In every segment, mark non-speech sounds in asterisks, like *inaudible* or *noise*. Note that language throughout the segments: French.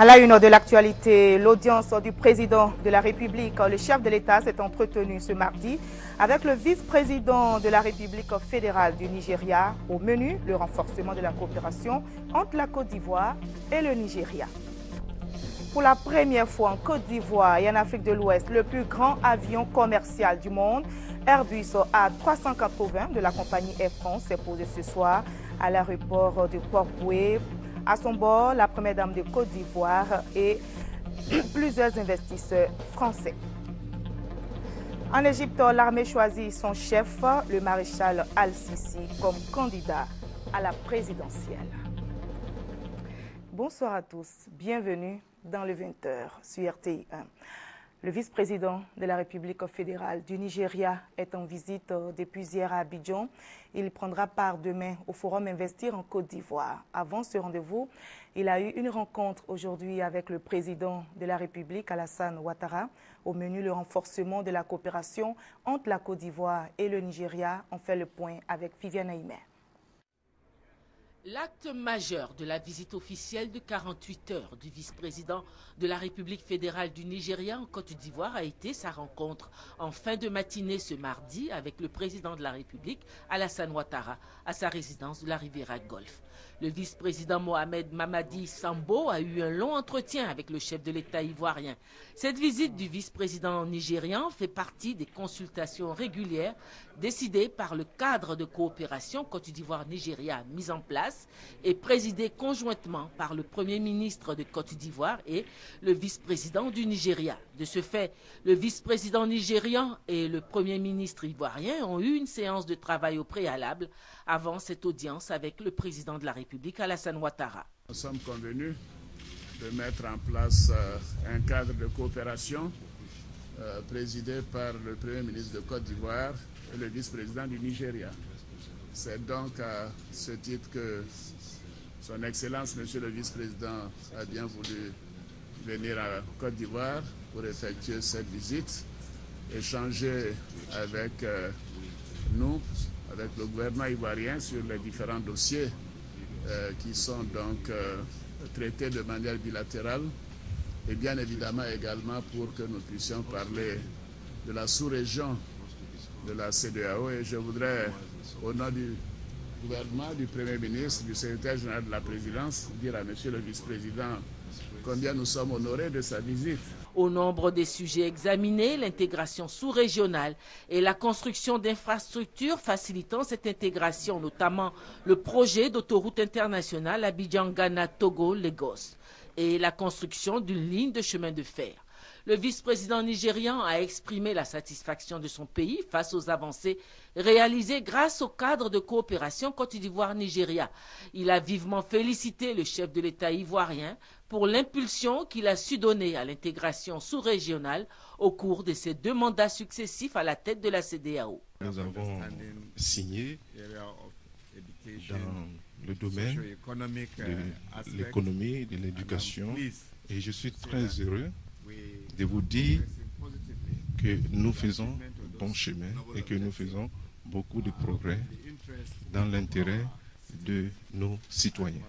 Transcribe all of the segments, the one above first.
À la une de l'actualité, l'audience du président de la République, le chef de l'État s'est entretenu ce mardi avec le vice-président de la République fédérale du Nigeria. Au menu, le renforcement de la coopération entre la Côte d'Ivoire et le Nigeria. Pour la première fois en Côte d'Ivoire et en Afrique de l'Ouest, le plus grand avion commercial du monde, Airbus A380 de la compagnie Air France, s'est posé ce soir à l'aéroport de Port-Boué à son bord, la première dame de Côte d'Ivoire et plusieurs investisseurs français. En Égypte, l'armée choisit son chef, le maréchal Al-Sisi, comme candidat à la présidentielle. Bonsoir à tous, bienvenue dans le 20h sur RTI 1. Le vice-président de la République fédérale du Nigeria est en visite depuis hier à Abidjan. Il prendra part demain au Forum Investir en Côte d'Ivoire. Avant ce rendez-vous, il a eu une rencontre aujourd'hui avec le président de la République, Alassane Ouattara. Au menu, le renforcement de la coopération entre la Côte d'Ivoire et le Nigeria. On fait le point avec Viviane Aïmer. L'acte majeur de la visite officielle de 48 heures du vice-président de la République fédérale du Nigeria en Côte d'Ivoire a été sa rencontre en fin de matinée ce mardi avec le président de la République, Alassane Ouattara, à sa résidence de la Riviera Golfe. Le vice-président Mohamed Mamadi Sambo a eu un long entretien avec le chef de l'État ivoirien. Cette visite du vice-président nigérian fait partie des consultations régulières décidées par le cadre de coopération Côte d'Ivoire-Nigeria mis en place et présidé conjointement par le Premier ministre de Côte d'Ivoire et le vice-président du Nigeria. De ce fait, le vice-président nigérian et le Premier ministre ivoirien ont eu une séance de travail au préalable avant cette audience avec le président de la République, Nous sommes convenus de mettre en place euh, un cadre de coopération euh, présidé par le Premier ministre de Côte d'Ivoire et le vice-président du Nigeria. C'est donc à ce titre que Son Excellence, Monsieur le vice-président, a bien voulu venir à Côte d'Ivoire pour effectuer cette visite, échanger avec euh, nous, avec le gouvernement ivoirien sur les différents dossiers euh, qui sont donc euh, traités de manière bilatérale et bien évidemment également pour que nous puissions parler de la sous-région de la CDAO et je voudrais au nom du gouvernement, du Premier ministre, du secrétaire général de la présidence, dire à Monsieur le vice-président combien nous sommes honorés de sa visite. Au nombre des sujets examinés, l'intégration sous-régionale et la construction d'infrastructures facilitant cette intégration, notamment le projet d'autoroute internationale Abidjan-Ghana-Togo-Lagos et la construction d'une ligne de chemin de fer. Le vice-président nigérian a exprimé la satisfaction de son pays face aux avancées réalisées grâce au cadre de coopération Côte d'Ivoire-Nigeria. Il a vivement félicité le chef de l'État ivoirien pour l'impulsion qu'il a su donner à l'intégration sous-régionale au cours de ses deux mandats successifs à la tête de la CDAO. Nous avons signé dans le domaine de l'économie, de l'éducation, et je suis très heureux de vous dire que nous faisons bon chemin et que nous faisons beaucoup de progrès dans l'intérêt de nos citoyens.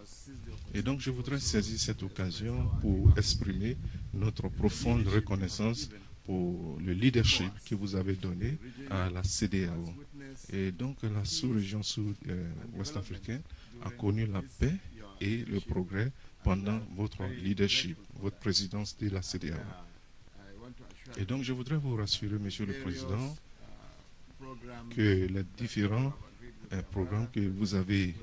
Et donc je voudrais saisir cette occasion pour exprimer notre profonde reconnaissance pour le leadership que vous avez donné à la CDAO. Et donc la sous-région sud-ouest africaine a connu la paix et le progrès pendant votre leadership, votre présidence de la CDAO. Et donc je voudrais vous rassurer, Monsieur le Président, que les différents euh, programmes que vous avez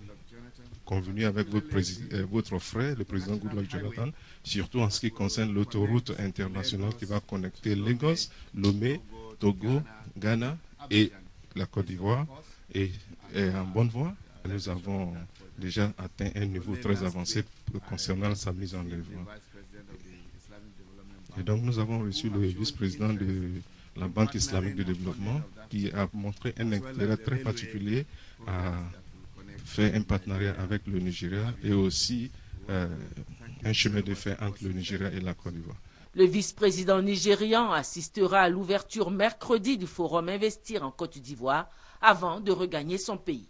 convenus avec votre, euh, votre, frère, le président Goodluck Jonathan, surtout en ce qui concerne l'autoroute internationale qui va connecter Lagos, Lomé, Togo, Ghana et la Côte d'Ivoire, est, est en bonne voie. Nous avons déjà atteint un niveau très avancé concernant sa mise en œuvre. Donc nous avons reçu le vice-président de la Banque islamique de développement qui a montré un intérêt très particulier à faire un partenariat avec le Nigeria et aussi euh, un chemin de fer entre le Nigeria et la Côte d'Ivoire. Le vice-président nigérian assistera à l'ouverture mercredi du forum Investir en Côte d'Ivoire avant de regagner son pays.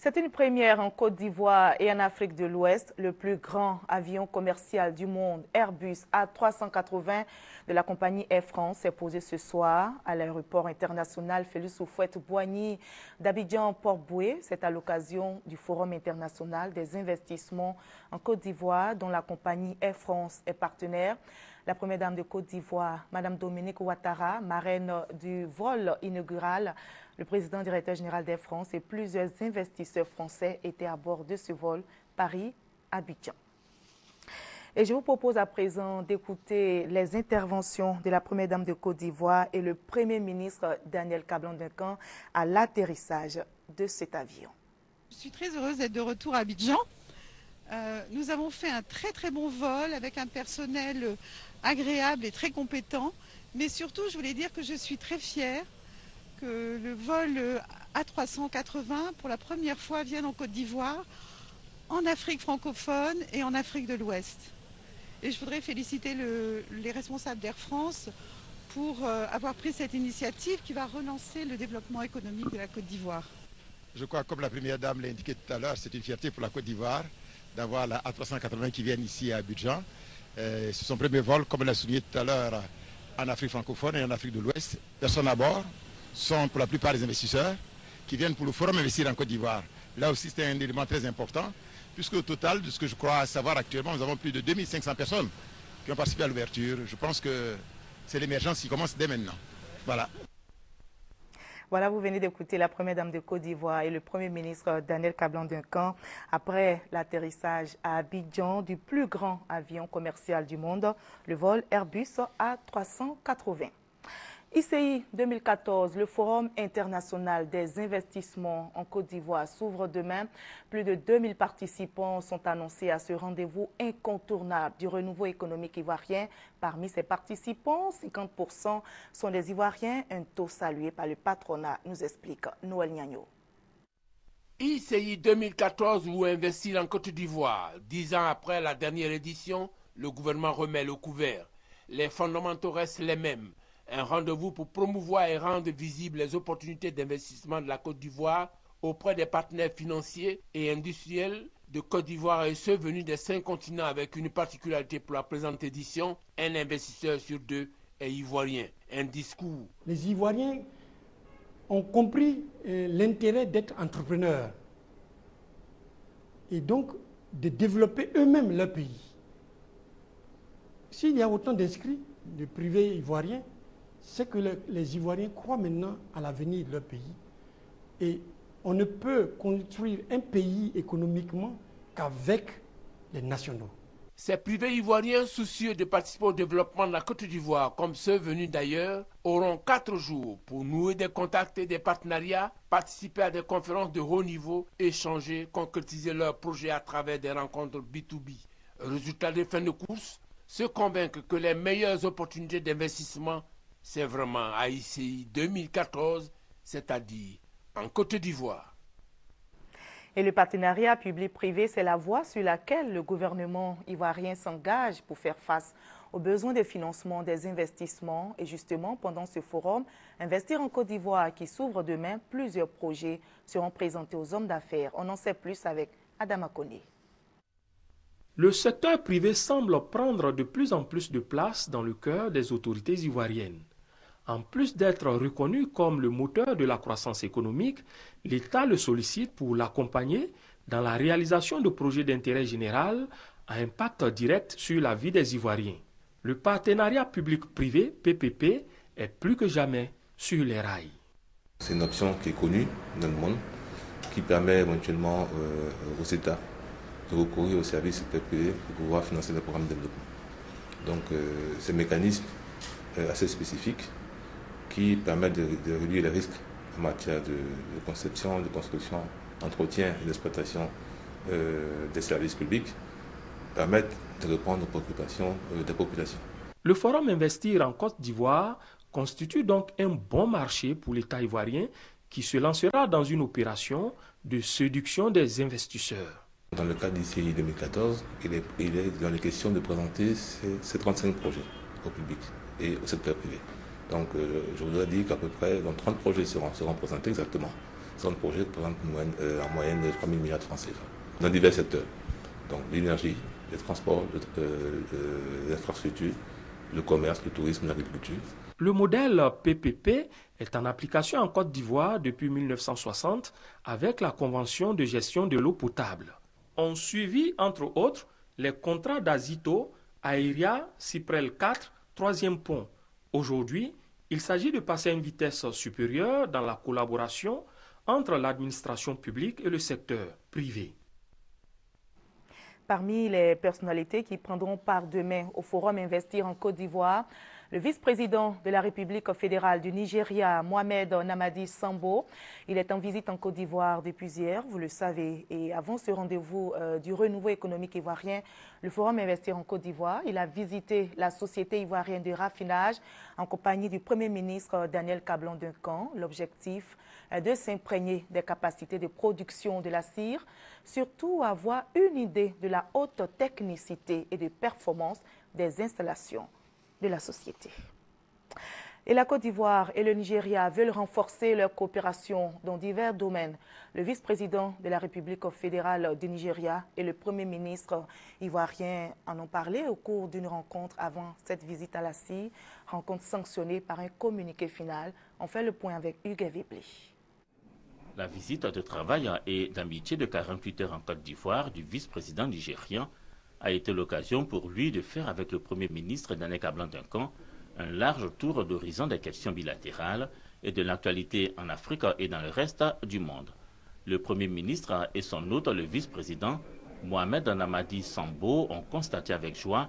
C'est une première en Côte d'Ivoire et en Afrique de l'Ouest. Le plus grand avion commercial du monde, Airbus A380 de la compagnie Air France, est posé ce soir à l'aéroport international Félix Houphouët-Boigny d'Abidjan-Port-Boué. C'est à l'occasion du Forum international des investissements en Côte d'Ivoire dont la compagnie Air France est partenaire. La première dame de Côte d'Ivoire, Madame Dominique Ouattara, marraine du vol inaugural, le président directeur général d'Air France et plusieurs investisseurs français étaient à bord de ce vol Paris-Abidjan. Et je vous propose à présent d'écouter les interventions de la première dame de Côte d'Ivoire et le premier ministre Daniel Cablan-Duncan à l'atterrissage de cet avion. Je suis très heureuse d'être de retour à Abidjan. Euh, nous avons fait un très très bon vol avec un personnel agréable et très compétent. Mais surtout, je voulais dire que je suis très fière que le vol A380, pour la première fois, vienne en Côte d'Ivoire, en Afrique francophone et en Afrique de l'Ouest. Et je voudrais féliciter les responsables d'Air France pour euh, avoir pris cette initiative qui va relancer le développement économique de la Côte d'Ivoire. Je crois, comme la Première Dame l'a indiqué tout à l'heure, c'est une fierté pour la Côte d'Ivoire d'avoir la A380 qui vient ici à Abidjan. Euh, c'est son premier vol, comme l'a souligné tout à l'heure, en Afrique francophone et en Afrique de l'Ouest. Personne à bord, sont pour la plupart des investisseurs qui viennent pour le forum investir en Côte d'Ivoire. Là aussi, c'est un élément très important, puisque au total, de ce que je crois savoir actuellement, nous avons plus de 2500 personnes qui ont participé à l'ouverture. Je pense que c'est l'émergence qui commence dès maintenant. Voilà. Voilà, vous venez d'écouter la première dame de Côte d'Ivoire et le premier ministre Daniel Cablan-Duncan après l'atterrissage à Abidjan du plus grand avion commercial du monde, le vol Airbus A380. ICI 2014, le Forum international des investissements en Côte d'Ivoire s'ouvre demain. Plus de 2000 participants sont annoncés à ce rendez-vous incontournable du renouveau économique ivoirien. Parmi ces participants, 50% sont des Ivoiriens, un taux salué par le patronat, nous explique Noël Niagno. ICI 2014 ou investir en Côte d'Ivoire. Dix ans après la dernière édition, le gouvernement remet le couvert. Les fondamentaux restent les mêmes un rendez-vous pour promouvoir et rendre visibles les opportunités d'investissement de la Côte d'Ivoire auprès des partenaires financiers et industriels de Côte d'Ivoire et ceux venus des cinq continents avec une particularité pour la présente édition, un investisseur sur deux est ivoirien. Un discours. Les Ivoiriens ont compris euh, l'intérêt d'être entrepreneurs et donc de développer eux-mêmes leur pays. S'il y a autant d'inscrits de privés ivoiriens, c'est que les Ivoiriens croient maintenant à l'avenir de leur pays. Et on ne peut construire un pays économiquement qu'avec les nationaux. Ces privés ivoiriens soucieux de participer au développement de la Côte d'Ivoire, comme ceux venus d'ailleurs, auront quatre jours pour nouer des contacts et des partenariats, participer à des conférences de haut niveau, échanger, concrétiser leurs projets à travers des rencontres B2B. Résultat des fins de course, se convaincre que les meilleures opportunités d'investissement c'est vraiment à ICI 2014, c'est-à-dire en Côte d'Ivoire. Et le partenariat public-privé, c'est la voie sur laquelle le gouvernement ivoirien s'engage pour faire face aux besoins de financement des investissements. Et justement, pendant ce forum, Investir en Côte d'Ivoire qui s'ouvre demain, plusieurs projets seront présentés aux hommes d'affaires. On en sait plus avec Adama Kone. Le secteur privé semble prendre de plus en plus de place dans le cœur des autorités ivoiriennes. En plus d'être reconnu comme le moteur de la croissance économique, l'État le sollicite pour l'accompagner dans la réalisation de projets d'intérêt général à impact direct sur la vie des Ivoiriens. Le partenariat public-privé, PPP, est plus que jamais sur les rails. C'est une option qui est connue dans le monde, qui permet éventuellement euh, aux États de recourir aux services PPP pour pouvoir financer des programmes de développement. Donc, euh, ces mécanismes euh, assez spécifiques qui permettent de, réduire les risques en matière de, conception, de construction, d'entretien et d'exploitation euh, des services publics, permettent de répondre aux préoccupations des populations. Le Forum Investir en Côte d'Ivoire constitue donc un bon marché pour l'État ivoirien qui se lancera dans une opération de séduction des investisseurs. Dans le cadre d'ICI 2014, il est, dans les questions de présenter ces, ces 35 projets au public et au secteur privé. Donc euh, je voudrais dire qu'à peu près 30 projets seront, présentés exactement. Ce projet représente euh, en moyenne 3 000 milliards de francs CFA dans divers secteurs. Donc l'énergie, les transports, les infrastructures, le commerce, le tourisme, l'agriculture. Le modèle PPP est en application en Côte d'Ivoire depuis 1960 avec la Convention de gestion de l'eau potable. On suivi, entre autres, les contrats d'Azito, Aéria, Cyprel 4, troisième pont. Aujourd'hui, il s'agit de passer à une vitesse supérieure dans la collaboration entre l'administration publique et le secteur privé. Parmi les personnalités qui prendront part demain au Forum Investir en Côte d'Ivoire, le vice-président de la République fédérale du Nigeria, Mohamed Namadi Sambo. Il est en visite en Côte d'Ivoire depuis hier, vous le savez. Et avant ce rendez-vous euh, du renouveau économique ivoirien, le Forum Investir en Côte d'Ivoire, il a visité la société ivoirienne de raffinage en compagnie du Premier ministre Daniel Cablon Duncan. L'objectif est de s'imprégner des capacités de production de la cire, surtout avoir une idée de la haute technicité et de performance des installations de la société. Et la Côte d'Ivoire et le Nigeria veulent renforcer leur coopération dans divers domaines. Le vice-président de la République fédérale du Nigeria et le premier ministre ivoirien en ont parlé au cours d'une rencontre avant cette visite à la CIE, rencontre sanctionnée par un communiqué final. On fait le point avec Hugues Vibli. La visite de travail et d'amitié de 48 heures en Côte d'Ivoire du vice-président nigérien a été l'occasion pour lui de faire avec le Premier ministre Danek Blanc-Duncan un large tour d'horizon des questions bilatérales et de l'actualité en Afrique et dans le reste du monde. Le Premier ministre et son hôte, le vice-président, Mohamed Namadi Sambo, ont constaté avec joie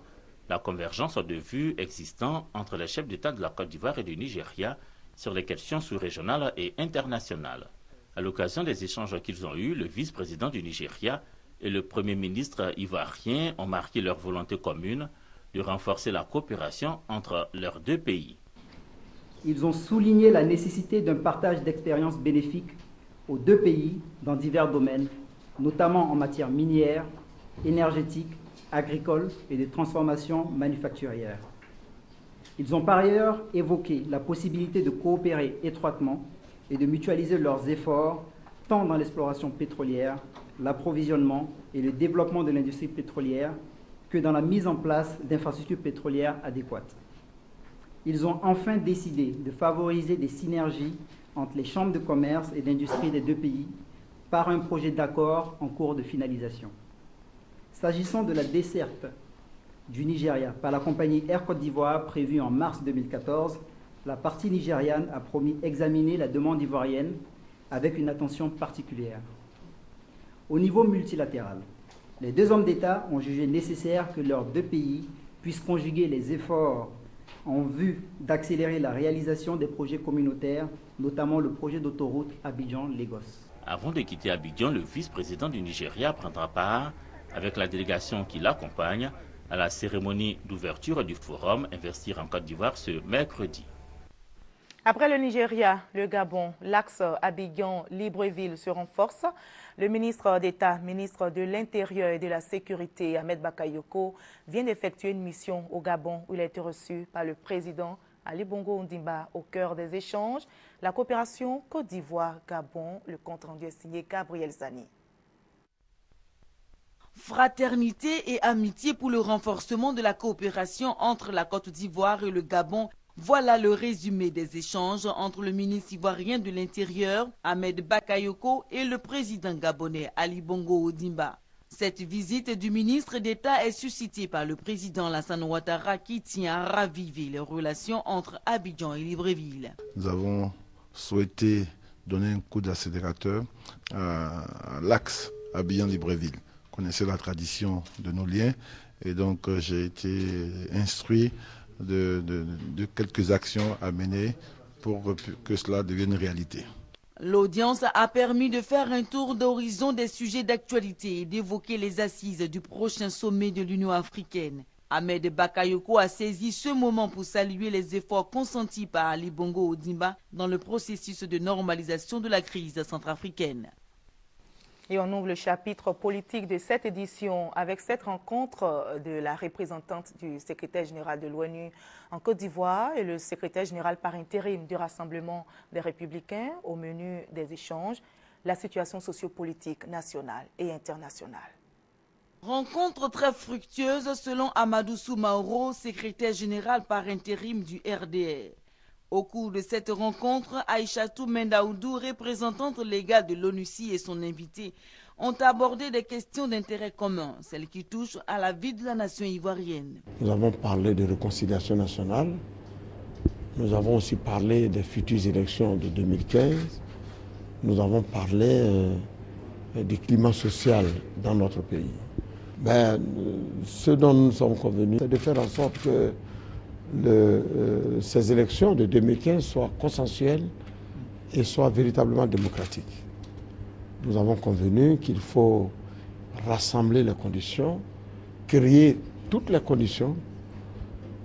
la convergence de vues existant entre les chefs d'État de la Côte d'Ivoire et du Nigeria sur les questions sous-régionales et internationales. À l'occasion des échanges qu'ils ont eus, le vice-président du Nigeria et le Premier ministre ivoirien ont marqué leur volonté commune de renforcer la coopération entre leurs deux pays. Ils ont souligné la nécessité d'un partage d'expériences bénéfiques aux deux pays dans divers domaines, notamment en matière minière, énergétique, agricole et de transformation manufacturière. Ils ont par ailleurs évoqué la possibilité de coopérer étroitement et de mutualiser leurs efforts tant dans l'exploration pétrolière l'approvisionnement et le développement de l'industrie pétrolière que dans la mise en place d'infrastructures pétrolières adéquates. Ils ont enfin décidé de favoriser des synergies entre les chambres de commerce et d'industrie des deux pays par un projet d'accord en cours de finalisation. S'agissant de la desserte du Nigeria par la compagnie Air Côte d'Ivoire prévue en mars 2014, la partie nigériane a promis examiner la demande ivoirienne avec une attention particulière. Au niveau multilatéral, les deux hommes d'État ont jugé nécessaire que leurs deux pays puissent conjuguer les efforts en vue d'accélérer la réalisation des projets communautaires, notamment le projet d'autoroute Abidjan-Lagos. Avant de quitter Abidjan, le vice-président du Nigeria prendra part, avec la délégation qui l'accompagne, à la cérémonie d'ouverture du forum Investir en Côte d'Ivoire ce mercredi. Après le Nigeria, le Gabon, l'axe Abidjan-Libreville se renforce. Le ministre d'État, ministre de l'Intérieur et de la Sécurité, Ahmed Bakayoko, vient d'effectuer une mission au Gabon où il a été reçu par le président Ali Bongo Ondimba au cœur des échanges. La coopération Côte d'Ivoire-Gabon, le compte rendu est signé Gabriel Zani. Fraternité et amitié pour le renforcement de la coopération entre la Côte d'Ivoire et le Gabon voilà le résumé des échanges entre le ministre ivoirien de l'Intérieur, Ahmed Bakayoko, et le président gabonais Ali Bongo Odimba. Cette visite du ministre d'État est suscitée par le président Lassane Ouattara qui tient à raviver les relations entre Abidjan et Libreville. Nous avons souhaité donner un coup d'accélérateur à l'axe Abidjan-Libreville. Connaissez la tradition de nos liens et donc euh, j'ai été instruit de, quelques actions à mener pour que cela devienne réalité. L'audience a permis de faire un tour d'horizon des sujets d'actualité et d'évoquer les assises du prochain sommet de l'Union africaine. Ahmed Bakayoko a saisi ce moment pour saluer les efforts consentis par Ali Bongo Odimba dans le processus de normalisation de la crise centrafricaine. Et on ouvre le chapitre politique de cette édition avec cette rencontre euh, de la représentante du secrétaire général de l'ONU en Côte d'Ivoire et le secrétaire général par intérim du Rassemblement des Républicains au menu des échanges. la situation sociopolitique nationale et internationale. Rencontre très fructueuse selon Amadou Soumaoro, secrétaire général par intérim du RDR. Au cours de cette rencontre, Aïchatou Mendaoudou, représentante légale de l'ONUCI et son invité, ont abordé des questions d'intérêt commun, celles qui touchent à la vie de la nation ivoirienne. Nous avons parlé de réconciliation nationale, nous avons aussi parlé des futures élections de 2015, nous avons parlé euh, du climat social dans notre pays. Ben, ce dont nous sommes convenus, c'est de faire en sorte que euh, ces élections de 2015 soient consensuelles et soient véritablement démocratiques. Nous avons convenu qu'il faut rassembler les conditions, créer toutes les conditions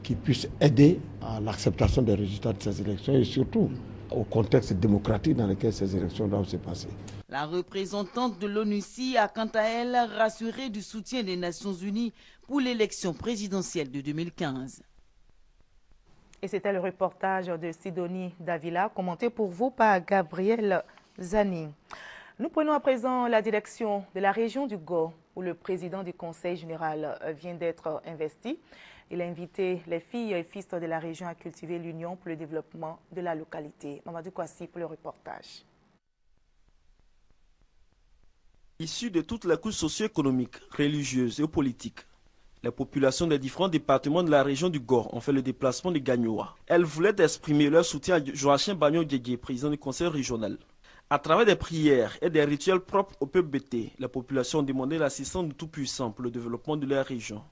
qui puissent aider à l'acceptation des résultats de ces élections et surtout au contexte démocratique dans lequel ces élections doivent se passer. La représentante de l'ONUCI a quant à elle rassuré du soutien des Nations Unies pour l'élection présidentielle de 2015. Et c'était le reportage de Sidonie Davila, commenté pour vous par Gabriel Zani. Nous prenons à présent la direction de la région du Go, où le président du conseil général vient d'être investi. Il a invité les filles et fils de la région à cultiver l'union pour le développement de la localité. Mamadou Kwasi pour le reportage. Issus de toutes les couches socio-économiques, religieuses et politiques, les populations des différents départements de la région du Gore ont fait le déplacement de Gagnoa. Elles voulaient exprimer leur soutien à Joachim Bagnon Didier, président du conseil régional. À travers des prières et des rituels propres au peuple BT, la population ont demandé l'assistance du Tout-Puissant pour le développement de leur région.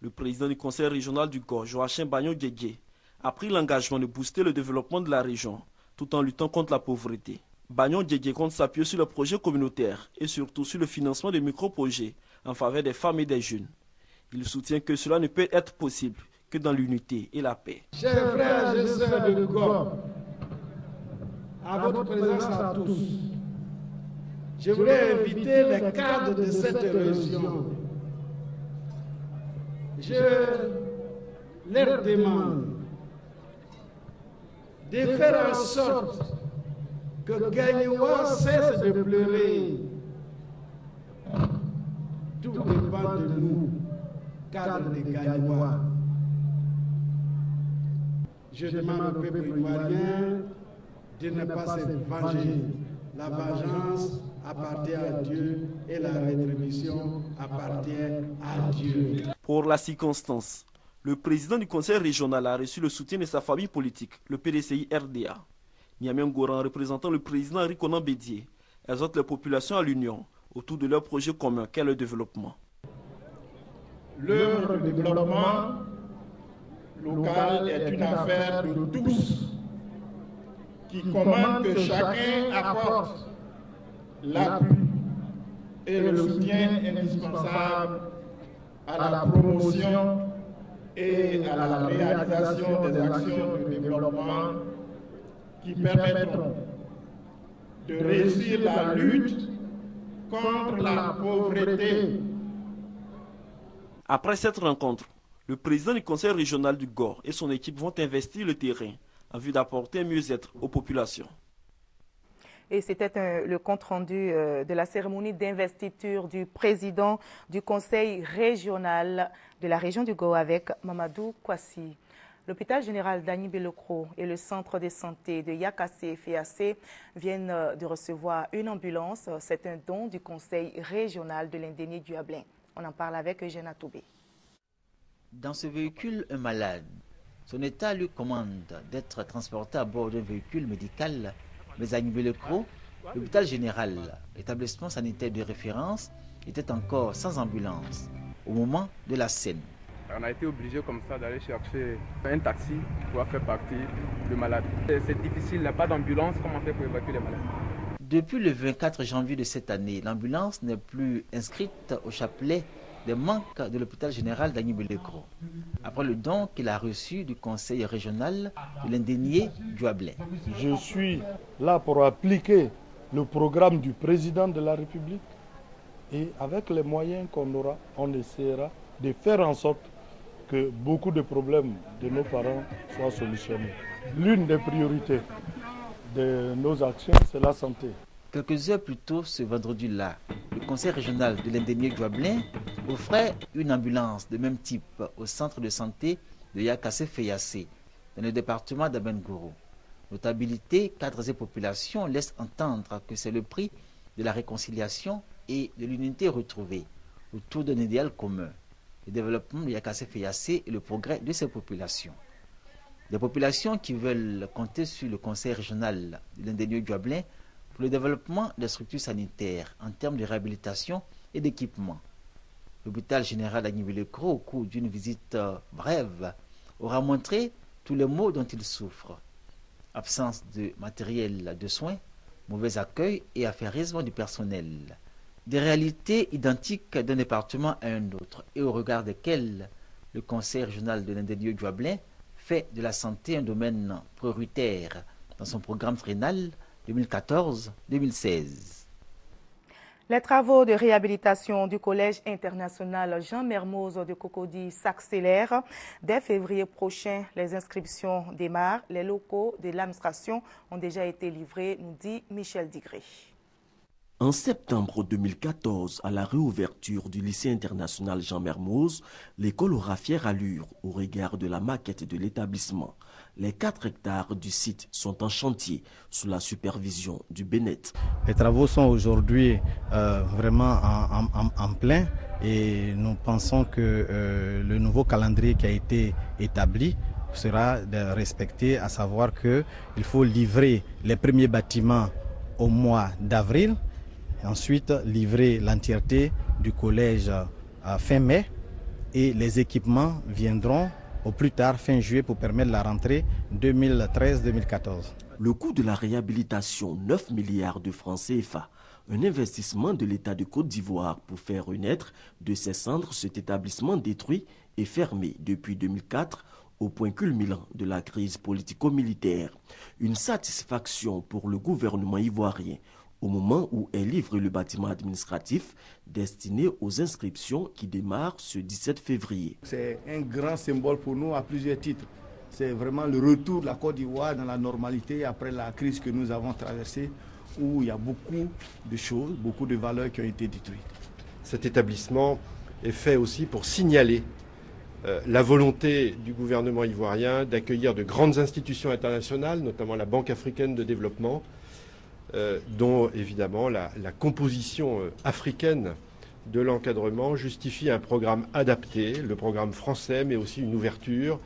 Le président du conseil régional du Gore, Joachim Bagnon Didier, a pris l'engagement de booster le développement de la région tout en luttant contre la pauvreté. Bagnon Didier compte s'appuyer sur le projet communautaire et surtout sur le financement des micro-projets en faveur des femmes et des jeunes. Il soutient que cela ne peut être possible que dans l'unité et la paix. Chers frères et sœurs de Gore, à votre présence à tous, je voudrais inviter les cadres de cette région. Je leur demande de faire en sorte que Gagnoua cesse de pleurer. Tout dépend de nous, cadres de Gagnoua. Je demande au peuple ivoirien de ne pas se venger. La vengeance appartient à Dieu et la rétribution appartient à Dieu. Pour la circonstance, le président du conseil régional a reçu le soutien de sa famille politique, le PDCI RDA. Niamien Goran, représentant le président Rikonan Bédier, exhorte les populations à l'union autour de leur projet commun qu'est le développement. L'œuvre de développement local est une affaire de tous qui commande que chacun apporte l'appui et le soutien indispensable à la promotion et à la réalisation des actions de développement qui permettront de réussir la lutte contre la pauvreté. Après cette rencontre, le président du conseil régional du Gore et son équipe vont investir le terrain en vue d'apporter un mieux-être aux populations. Et c'était le compte-rendu euh, de la cérémonie d'investiture du président du conseil régional de la région du Go avec Mamadou Kwasi. L'hôpital général d'Annie Belocro et le centre de santé de Yakassé FAC viennent euh, de recevoir une ambulance. C'est un don du conseil régional de l'Indénie du Ablin. On en parle avec Eugène Atoubé. Dans ce véhicule, un malade. Son état lui commande d'être transporté à bord d'un véhicule médical. Mais à Belocro, l'hôpital général, établissement sanitaire de référence, était encore sans ambulance au moment de la scène. On a été obligé comme ça d'aller chercher un taxi pour faire partir le malade. C'est difficile, il n'y a pas d'ambulance, comment faire pour évacuer les malades? Depuis le 24 janvier de cette année, l'ambulance n'est plus inscrite au chapelet des manques de l'hôpital général d'Agni Belecro, après le don qu'il a reçu du conseil régional de l'indénié du. Je suis là pour appliquer le programme du président de la République et avec les moyens qu'on aura, on essaiera de faire en sorte que beaucoup de problèmes de nos parents soient solutionnés. L'une des priorités de nos actions, c'est la santé. Quelques heures plus tôt, ce vendredi-là, le conseil régional de l'Indénié Guablin offrait une ambulance de même type au centre de santé de Yakassé Feyassé, dans le département d'Abengourou. Notabilité, cadres et populations laissent entendre que c'est le prix de la réconciliation et de l'unité retrouvée autour d'un idéal commun, le développement de Yakassé Feyassé et le progrès de ces populations. Des populations qui veulent compter sur le conseil régional de l'Indénié Guablin pour le développement des structures sanitaires en termes de réhabilitation et d'équipement. L'hôpital général d'Agnivillecro, au cours d'une visite euh, brève, aura montré tous les maux dont il souffre. Absence de matériel de soins, mauvais accueil et affairisme du personnel. Des réalités identiques d'un département à un autre et au regard desquelles le Conseil régional de l'Indénieux Duablin fait de la santé un domaine prioritaire dans son programme trinal 2014-2016. Les travaux de réhabilitation du Collège international Jean Mermoz de Cocody s'accélèrent. Dès février prochain, les inscriptions démarrent. Les locaux de l'administration ont déjà été livrés, nous dit Michel Digré. En septembre 2014, à la réouverture du lycée international Jean Mermoz, l'école aura fière allure au regard de la maquette de l'établissement. Les 4 hectares du site sont en chantier sous la supervision du Bénet. Les travaux sont aujourd'hui euh, vraiment en, plein et nous pensons que euh, le nouveau calendrier qui a été établi sera respecté, à savoir qu'il faut livrer les premiers bâtiments au mois d'avril, ensuite livrer l'entièreté du collège à fin mai et les équipements viendront au plus tard fin juillet pour permettre la rentrée 2013-2014. Le coût de la réhabilitation, 9 milliards de francs CFA, un investissement de l'État de Côte d'Ivoire pour faire renaître de ses cendres cet établissement détruit et fermé depuis 2004 au point culminant de la crise politico-militaire. Une satisfaction pour le gouvernement ivoirien au moment où elle livre le bâtiment administratif destiné aux inscriptions qui démarrent ce 17 février. C'est un grand symbole pour nous à plusieurs titres. C'est vraiment le retour de la Côte d'Ivoire dans la normalité après la crise que nous avons traversée où il y a beaucoup de choses, beaucoup de valeurs qui ont été détruites. Cet établissement est fait aussi pour signaler euh, la volonté du gouvernement ivoirien d'accueillir de grandes institutions internationales, notamment la Banque africaine de développement, dont évidemment la, composition euh, africaine de l'encadrement justifie un programme adapté, le programme français, mais aussi une ouverture.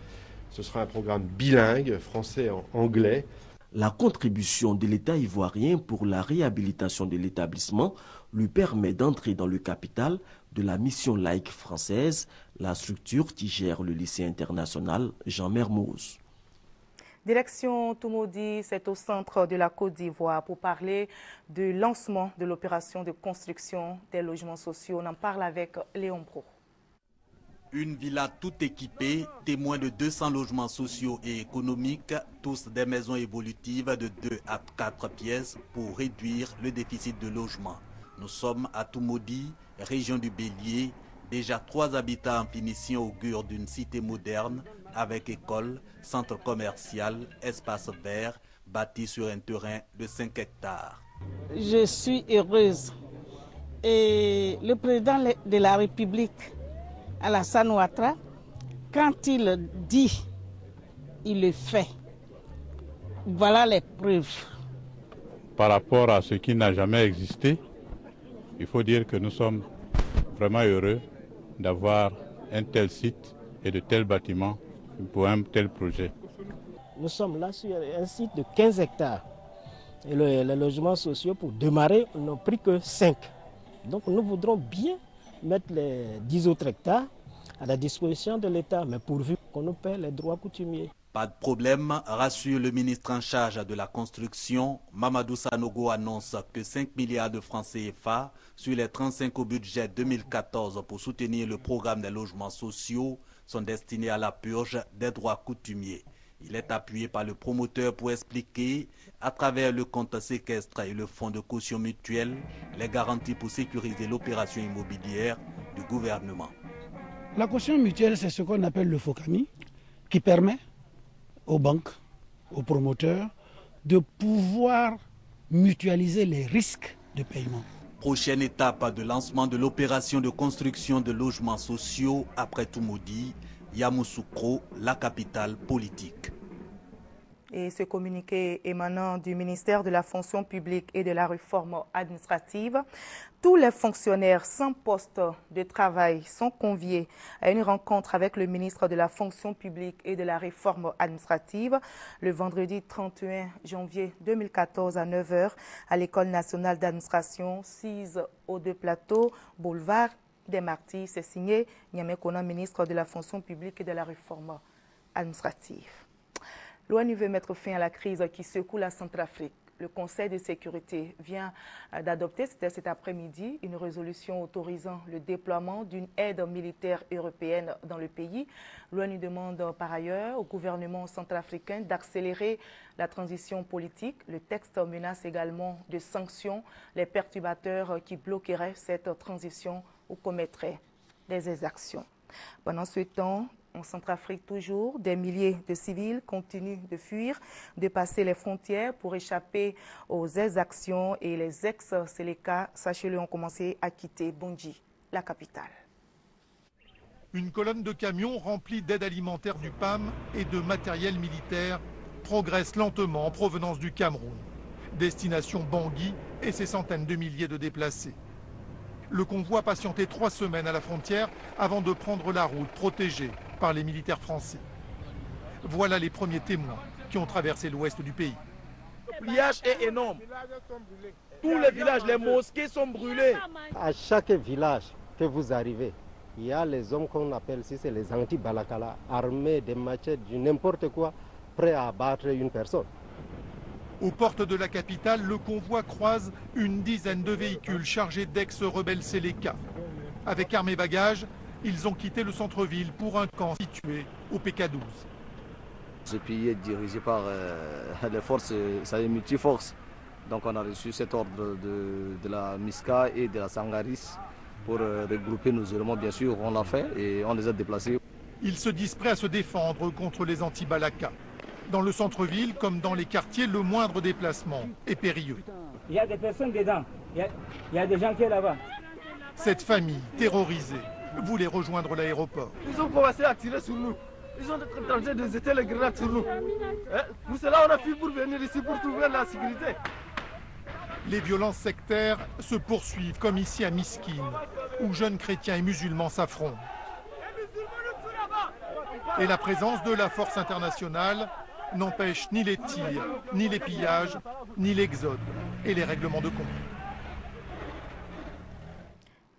Ce sera un programme bilingue, français anglais. La contribution de l'État ivoirien pour la réhabilitation de l'établissement lui permet d'entrer dans le capital de la mission laïque française, la structure qui gère le lycée international Jean Mermoz. Direction Toumoudi, c'est au centre de la Côte d'Ivoire pour parler du lancement de l'opération de construction des logements sociaux. On en parle avec Léon Pro. Une villa tout équipée, témoin de 200 logements sociaux et économiques, tous des maisons évolutives de 2 à 4 pièces pour réduire le déficit de logement. Nous sommes à Toumoudi, région du Bélier. Déjà trois habitants en finition augurent d'une cité moderne avec école, centre commercial, espace vert, bâti sur un terrain de 5 hectares. Je suis heureuse. Et le président de la République, Alassane Ouattara, quand il dit, il le fait. Voilà les preuves. Par rapport à ce qui n'a jamais existé, il faut dire que nous sommes vraiment heureux d'avoir un tel site et de tels bâtiments pour un tel projet. Nous sommes là sur un site de 15 hectares. Et les logements sociaux, pour démarrer, n'ont pris que 5. Donc nous voudrons bien mettre les 10 autres hectares à la disposition de l'État, mais pourvu qu'on nous paie les droits coutumiers. Pas de problème, rassure le ministre en charge de la construction. Mamadou Sanogo annonce que 5 milliards de francs CFA sur les 35 au budget 2014 pour soutenir le programme des logements sociaux sont destinés à la purge des droits coutumiers. Il est appuyé par le promoteur pour expliquer, à travers le compte séquestre et le fonds de caution mutuelle, les garanties pour sécuriser l'opération immobilière du gouvernement. La caution mutuelle, c'est ce qu'on appelle le FOCAMI, qui permet aux banques, aux promoteurs, de pouvoir mutualiser les risques de paiement. Prochaine étape de lancement de l'opération de construction de logements sociaux après Toumoudi, Yamoussoukro, la capitale politique. Et ce communiqué émanant du ministère de la fonction publique et de la réforme administrative, tous les fonctionnaires sans poste de travail sont conviés à une rencontre avec le ministre de la fonction publique et de la réforme administrative le vendredi 31 janvier 2014 à 9h à l'École nationale d'administration 6 au deux plateaux, boulevard des Martyrs. C'est signé Niamé Kona, ministre de la fonction publique et de la réforme administrative. L'ONU veut mettre fin à la crise qui secoue la Centrafrique. Le Conseil de sécurité vient euh, d'adopter, c'était cet après-midi, une résolution autorisant le déploiement d'une aide militaire européenne dans le pays. L'ONU demande par ailleurs au gouvernement centrafricain d'accélérer la transition politique. Le texte menace également de sanctions les perturbateurs qui bloqueraient cette transition ou commettraient des exactions. Pendant ce temps, en Centrafrique toujours, des milliers de civils continuent de fuir, de passer les frontières pour échapper aux exactions et les ex-Séléka, sachez-le, ont commencé à quitter Bonji, la capitale. Une colonne de camions remplis d'aide alimentaire du PAM et de matériel militaire progresse lentement en provenance du Cameroun. Destination Bangui et ses centaines de milliers de déplacés. Le convoi a patienté trois semaines à la frontière avant de prendre la route protégée par les militaires français. Voilà les premiers témoins qui ont traversé l'ouest du pays. Le pillage est énorme. Tous les villages, les mosquées sont brûlées. À chaque village que vous arrivez, il y a les hommes qu'on appelle ici, c'est les anti-balakala, armés des machettes, du n'importe quoi, prêts à abattre une personne. Aux portes de la capitale, le convoi croise une dizaine de véhicules chargés d'ex-rebelles Séléka. Avec armes et bagages, ils ont quitté le centre-ville pour un camp situé au PK12. Ce pays est dirigé par euh, *laughs* les forces, ça est multiforce. Donc on a reçu cet ordre de, de la MISCA et de la Sangaris pour euh, regrouper nos éléments, bien sûr, on l'a fait et on les a déplacés. Ils se disent prêts à se défendre contre les anti-Balaka. Dans le centre-ville, comme dans les quartiers, le moindre déplacement est périlleux. Il y a des personnes dedans, il y a, il y a des gens qui sont là-bas. Cette famille, terrorisée, voulait rejoindre l'aéroport. Ils ont commencé à tirer sur nous. Ils ont en train de jeter les grenades sur nous. Hein? Pour cela, on a fui pour venir ici pour trouver la sécurité. Les violences sectaires se poursuivent comme ici à Miskine, où jeunes chrétiens et musulmans s'affrontent. Et la présence de la force internationale n'empêche ni les tirs, ni les pillages, ni l'exode et les règlements de compte.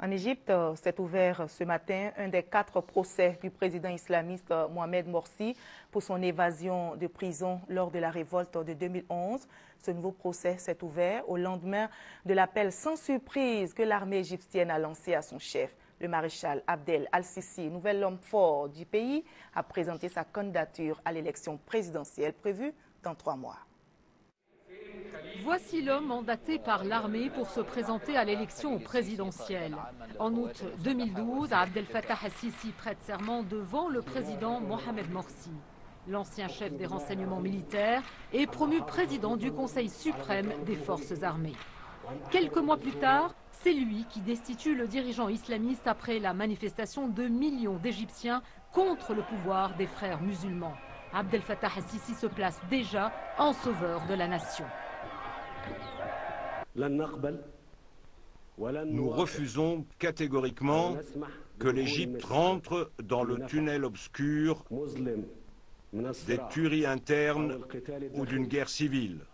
En Égypte, s'est ouvert ce matin un des quatre procès du président islamiste Mohamed Morsi pour son évasion de prison lors de la révolte de 2011. Ce nouveau procès s'est ouvert au lendemain de l'appel sans surprise que l'armée égyptienne a lancé à son chef. Le maréchal Abdel Al-Sisi, nouvel homme fort du pays, a présenté sa candidature à l'élection présidentielle prévue dans trois mois. Voici l'homme mandaté par l'armée pour se présenter à l'élection présidentielle. En août 2012, Abdel Fattah al-Sisi prête serment devant le président Mohamed Morsi. L'ancien chef des renseignements militaires est promu président du Conseil suprême des forces armées. Quelques mois plus tard, c'est lui qui destitue le dirigeant islamiste après la manifestation de millions d'Égyptiens contre le pouvoir des frères musulmans. Abdel Fattah al-Sisi se place déjà en sauveur de la nation. Nous refusons catégoriquement que l'Égypte rentre dans le tunnel obscur des tueries internes ou d'une guerre civile.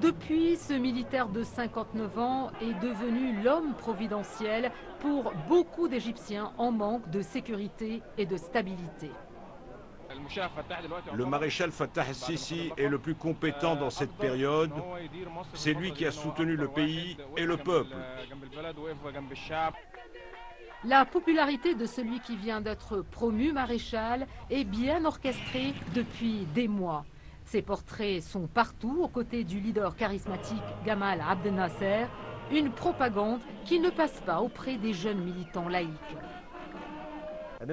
Depuis, ce militaire de 59 ans est devenu l'homme providentiel pour beaucoup d'Égyptiens en manque de sécurité et de stabilité. Le maréchal Fattah al-Sisi est le plus compétent dans cette période. C'est lui qui a soutenu le pays et le peuple. La popularité de celui qui vient d'être promu maréchal est bien orchestrée depuis des mois. Ses portraits sont partout aux côtés du leader charismatique Gamal Abdel Nasser, une propagande qui ne passe pas auprès des jeunes militants laïcs.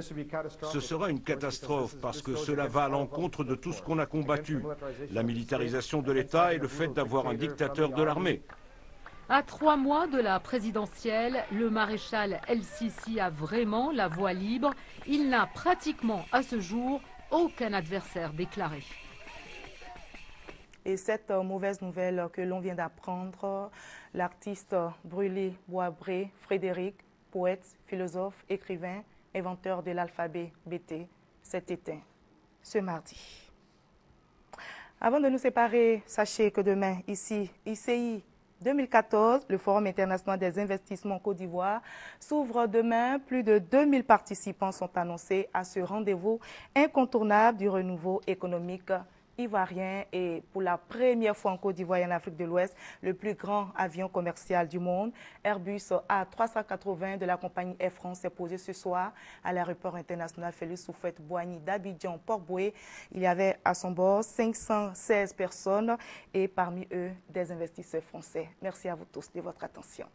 Ce sera une catastrophe parce que cela va à l'encontre de tout ce qu'on a combattu, la militarisation de l'État et le fait d'avoir un dictateur de l'armée. À trois mois de la présidentielle, le maréchal El-Sisi a vraiment la voie libre. Il n'a pratiquement à ce jour aucun adversaire déclaré. Et cette euh, mauvaise nouvelle que l'on vient d'apprendre, l'artiste Brûlé Boisbré Frédéric, poète, philosophe, écrivain, inventeur de l'alphabet BT, s'est éteint ce mardi. Avant de nous séparer, sachez que demain, ici, ICI 2014, le Forum international des investissements Côte d'Ivoire s'ouvre demain. Plus de 2000 participants sont annoncés à ce rendez-vous incontournable du renouveau économique ivoirien et pour la première fois en Côte d'Ivoire et en Afrique de l'Ouest, le plus grand avion commercial du monde, Airbus A380 de la compagnie Air France est posé ce soir à l'aéroport international Félix Soufouette-Boigny d'Abidjan, Port-Boué. Il y avait à son bord 516 personnes et parmi eux des investisseurs français. Merci à vous tous de votre attention.